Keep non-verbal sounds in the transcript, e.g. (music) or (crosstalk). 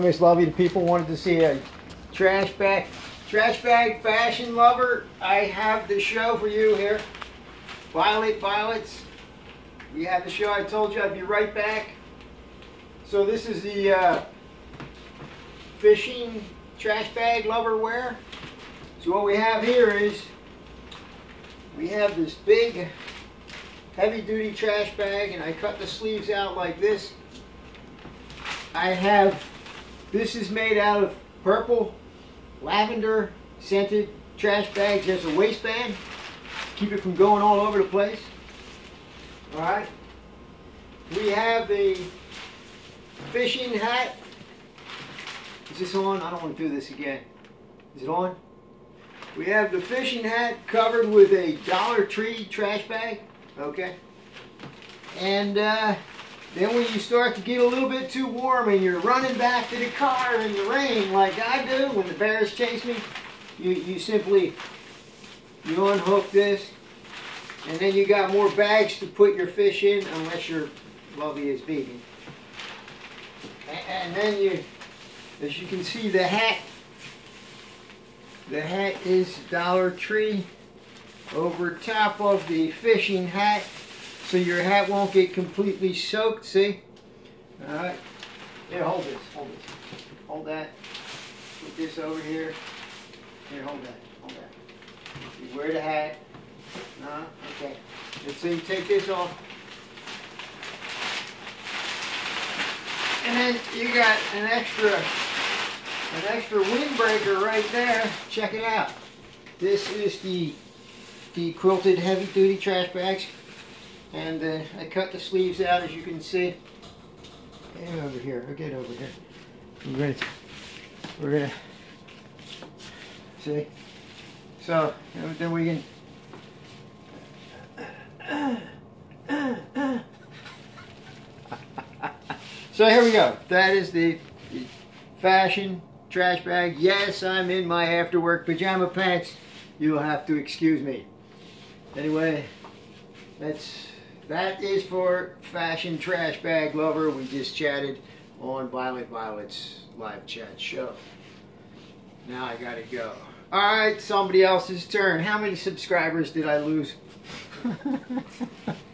Miss Lovey, the people wanted to see a trash bag, trash bag fashion lover. I have the show for you here. Violet Violets. We have the show. I told you I'd be right back. So this is the uh, fishing trash bag lover wear. So what we have here is we have this big heavy duty trash bag and I cut the sleeves out like this. I have this is made out of purple, lavender scented trash bags. There's a waistband to keep it from going all over the place. All right. We have the fishing hat. Is this on? I don't want to do this again. Is it on? We have the fishing hat covered with a Dollar Tree trash bag. Okay. And uh, then when you start to get a little bit too warm and you're running back to the car in the rain like I do when the bears chase me, you, you simply, you unhook this and then you got more bags to put your fish in unless your lovey is vegan. And, and then you, as you can see the hat, the hat is Dollar Tree over top of the fishing hat so your hat won't get completely soaked, see? Alright. Here, hold this, hold this. Hold that. Put this over here. Here, hold that, hold that. You wear the hat. Uh, okay. So you take this off. And then you got an extra, an extra windbreaker right there. Check it out. This is the, the quilted heavy duty trash bags and uh, I cut the sleeves out as you can see. Get over here, I'll get over here. We're gonna, we're gonna, see? So, then we can, so here we go. That is the, the fashion trash bag. Yes, I'm in my after work pajama pants. You'll have to excuse me. Anyway, that's that is for Fashion Trash Bag Lover. We just chatted on Violet Violet's live chat show. Now I gotta go. Alright, somebody else's turn. How many subscribers did I lose? (laughs)